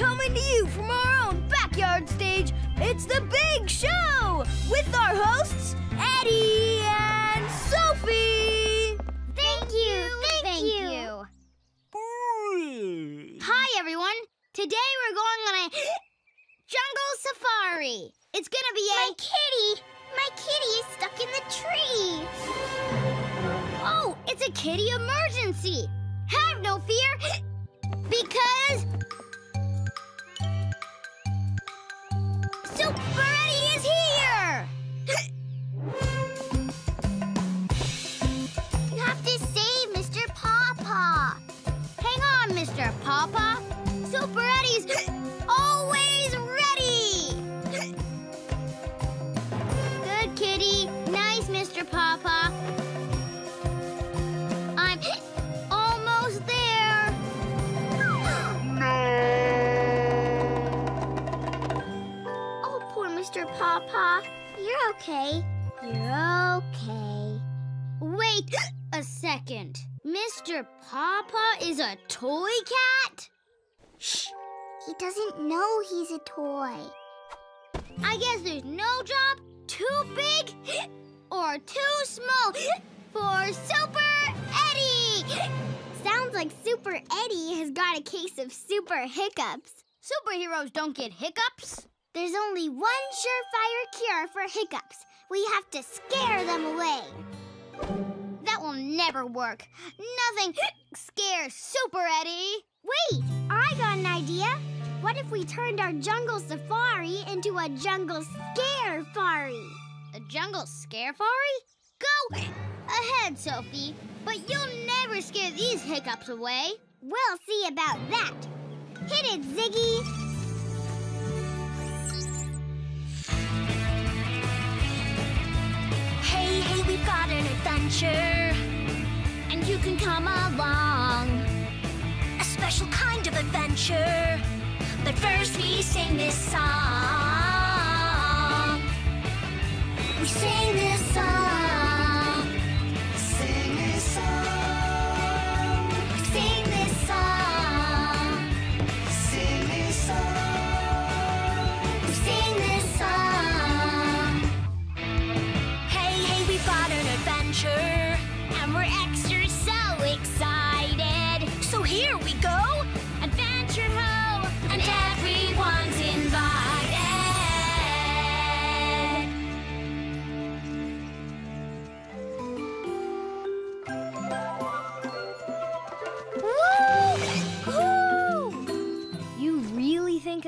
Coming to you from our own backyard stage, it's the Big Show with our hosts, Eddie and Sophie. Thank you. Thank, Thank you. you. Hi, everyone. Today we're going on a jungle safari. It's gonna be a. My kitty! My kitty is stuck in the tree! Oh, it's a kitty emergency. Have no fear, because. I'm almost there. no! Oh, poor Mr. Pawpaw. You're okay. You're okay. Wait a second. Mr. Pawpaw is a toy cat? Shh! He doesn't know he's a toy. I guess there's no job too big or too small for Super Eddie. Sounds like Super Eddie has got a case of super hiccups. Superheroes don't get hiccups. There's only one surefire cure for hiccups. We have to scare them away. That will never work. Nothing scares Super Eddie. Wait, I got an idea. What if we turned our jungle safari into a jungle scare fari? A jungle scarefari? Go ahead, Sophie. But you'll never scare these hiccups away. We'll see about that. Hit it, Ziggy. Hey, hey, we've got an adventure, and you can come along. A special kind of adventure. But first, we sing this song. We sing this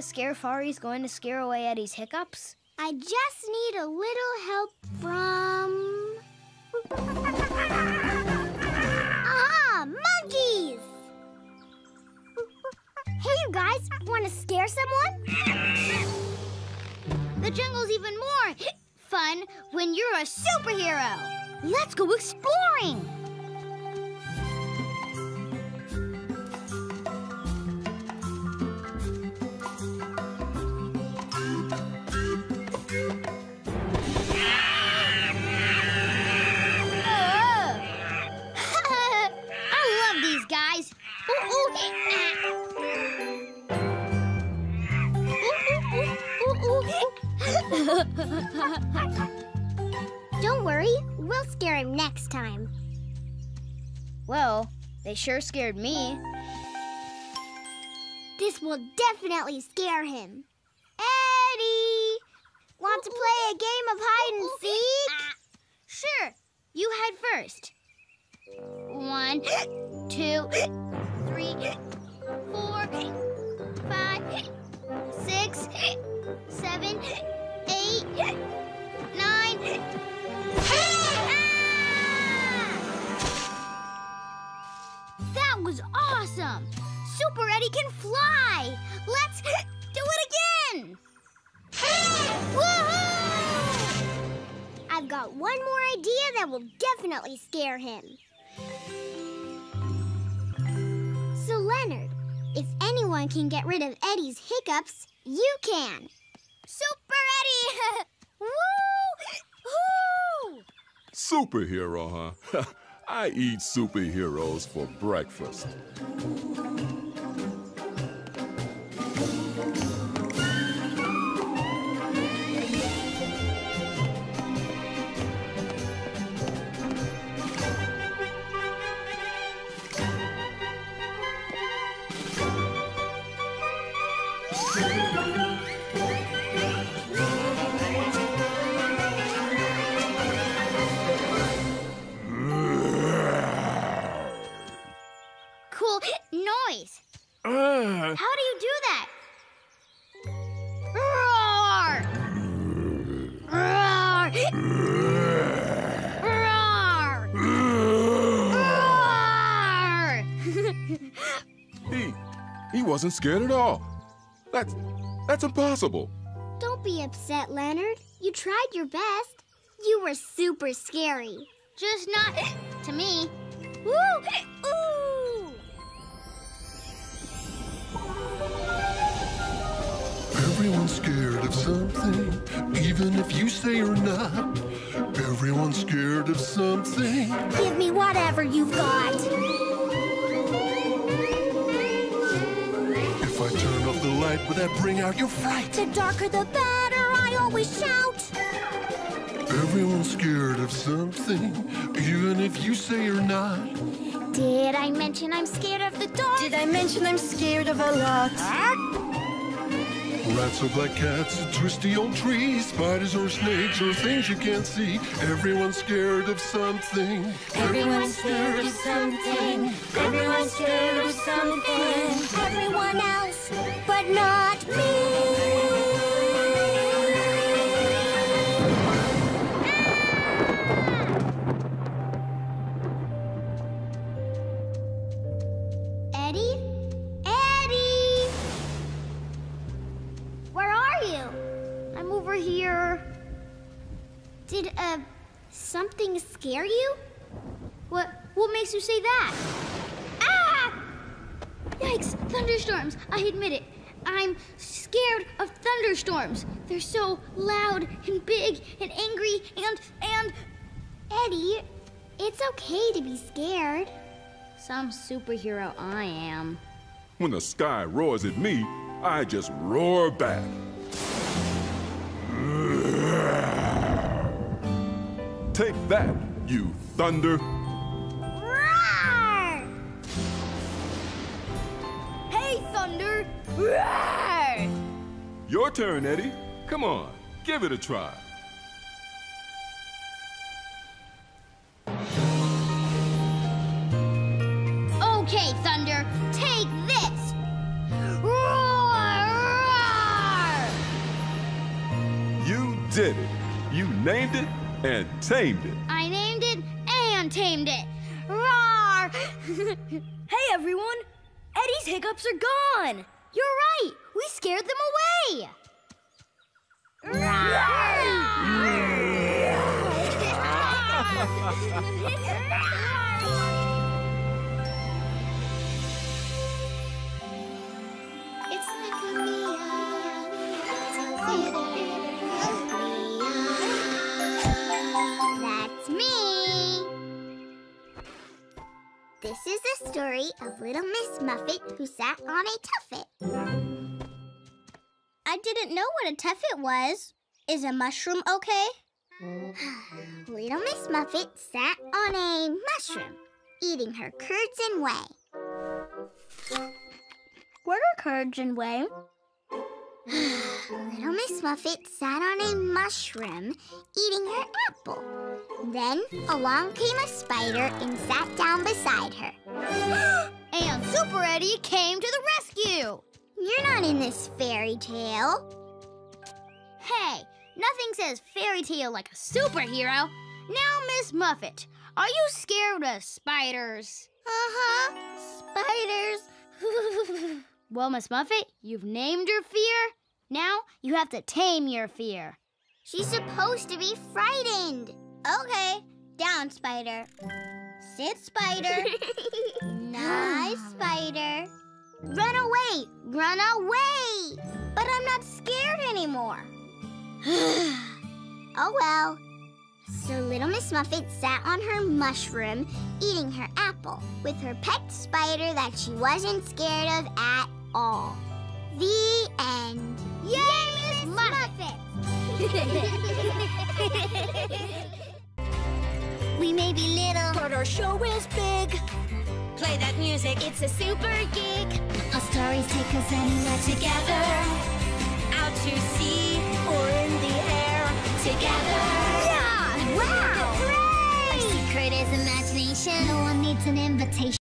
a going to scare away Eddie's hiccups? I just need a little help from. Aha! Monkeys! Hey, you guys, want to scare someone? The jungle's even more fun when you're a superhero. Let's go exploring. Next time. Well, they sure scared me. This will definitely scare him. Eddie! Want to play a game of hide and seek? Sure. You head first. One, two, three, four, five, six, seven, eight, awesome! Super Eddie can fly! Let's do it again! I've got one more idea that will definitely scare him. So, Leonard, if anyone can get rid of Eddie's hiccups, you can. Super Eddie! Woo! Woo! Superhero, huh? I eat superheroes for breakfast. wasn't scared at all. That's, that's impossible. Don't be upset, Leonard. You tried your best. You were super scary. Just not to me. Woo! Ooh! Everyone's scared of something, even if you say you're not. Everyone's scared of something. Give me whatever you've got. Turn off would that bring out your fright? The darker the better, I always shout. Everyone's scared of something, even if you say you're not. Did I mention I'm scared of the dark? Did I mention I'm scared of a lot? Rats or black cats, twisty old trees, spiders or snakes or things you can't see. Everyone's scared of something. Everyone's scared of something. Everyone's scared of something. Everyone else, but not me. Eddie? Eddie! Where are you? I'm over here. Did, uh, something scare you? What what makes you say that? Thunderstorms. I admit it. I'm scared of thunderstorms. They're so loud and big and angry and and Eddie, it's okay to be scared. some superhero I am. When the sky roars at me, I just roar back. Take that, you thunder. Your turn, Eddie. Come on, give it a try. Okay, Thunder, take this. Roar! Roar! You did it. You named it and tamed it. I named it and tamed it. Roar! Hey, everyone! Eddie's hiccups are gone! You're right. We scared them away. That's me. This is the story of Little Miss Muffet who sat on a tuffet. I didn't know what a tuffet was. Is a mushroom okay? Little Miss Muffet sat on a mushroom, eating her curds and whey. What are curds and whey? Little Miss Muffet sat on a mushroom, eating her apple. Then along came a spider and sat down beside her. And Super Eddie came to the rescue. You're not in this fairy tale. Hey, nothing says fairy tale like a superhero. Now, Miss Muffet, are you scared of spiders? Uh-huh. Spiders. well, Miss Muffet, you've named your fear. Now you have to tame your fear. She's supposed to be frightened. Okay, down, Spider. Sit, Spider. Nice, Spider. Run away! Run away! but I'm not scared anymore. Oh well. So little Miss Muffet sat on her mushroom, eating her apple, with her pet spider that she wasn't scared of at all. The end. Yay, Miss Muffet! We may be little, But our show is big. Play that music. It's a super geek. Our stories take us anywhere together. Out to sea or in the air together. Yeah! Wow! Our secret is imagination. No one needs an invitation.